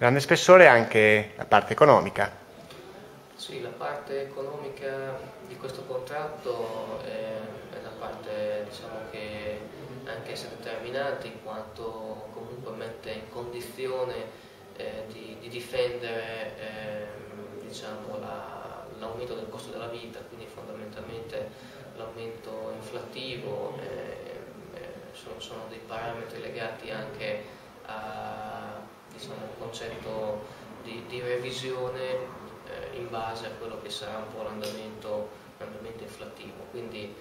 Grande spessore anche la parte economica. Sì, la parte economica di questo contratto è, è la parte diciamo, che anche se determinante in quanto comunque mette in condizione eh, di, di, difendere eh, diciamo, l'aumento la, del costo della vita, quindi fondamentalmente l'aumento inflattivo, eh, eh sono, sono, dei parametri legati anche a diciamo, un concetto di, di revisione eh, in base a quello che sarà un po' l'andamento, inflattivo. Quindi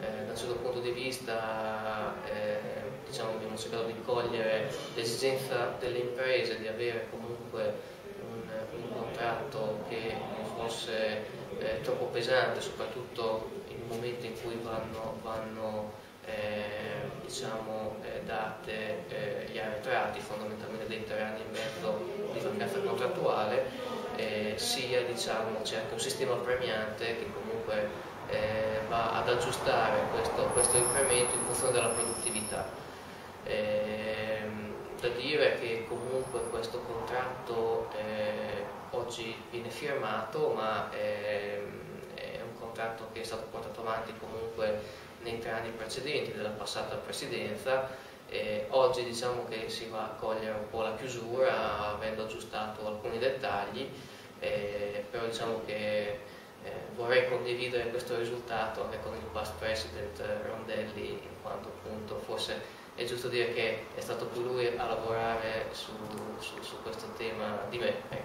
eh, da un certo punto di vista eh, diciamo, abbiamo cercato di cogliere l'esigenza delle imprese di avere comunque un, un contratto che non fosse eh, troppo pesante, soprattutto in un momento in cui vanno, vanno eh, diciamo, date eh, gli arretrati, fondamentalmente dei tre anni e mezzo di vacanza contrattuale, eh, sia diciamo, c'è anche un sistema premiante che comunque eh, va ad aggiustare questo, questo, incremento in funzione della produttività. Ehm, da dire che comunque questo contratto eh, oggi viene firmato, ma ehm, è un contratto che è stato portato avanti comunque nei tre anni precedenti della passata presidenza. Eh, oggi diciamo che si va a cogliere un po' la chiusura avendo aggiustato alcuni dettagli, eh, però diciamo che eh, vorrei condividere questo risultato anche con il past president Rondelli in quanto appunto forse è giusto dire che è stato più lui a lavorare su, su, su questo tema di me.